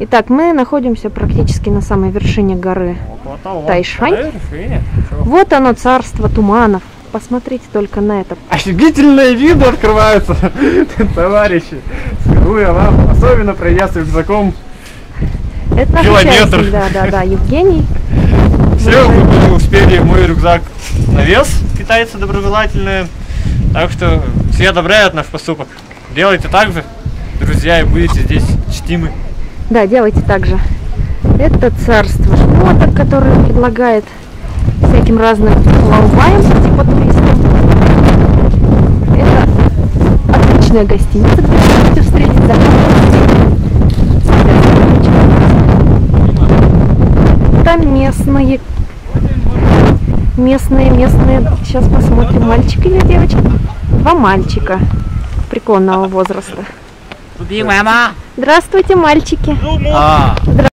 Итак, мы находимся практически на самой вершине горы. Тайшань? Вот оно, царство туманов. Посмотрите только на это. Офигительные виды открываются, товарищи. Скажу я вам, особенно пройдя с рюкзаком. Это наш Километр. участник, Да, да, да, Евгений. Все, вы бы успели мой рюкзак на вес, китайцы доброжелательные. Так что все одобряют наш поступок. Делайте так же, друзья, и будете здесь чтимы. Да, делайте так же. Это царство шмоток, которое предлагает всяким разным лауваем, типа туристам. Это отличная гостиница, где вы можете встретить закат. Там местные, местные, местные. Сейчас посмотрим, мальчик или девочка. Два мальчика преклонного возраста. Здравствуйте, мальчики. А,